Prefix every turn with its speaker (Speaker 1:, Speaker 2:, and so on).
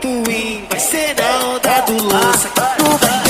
Speaker 1: do vai ser na onda do lança. No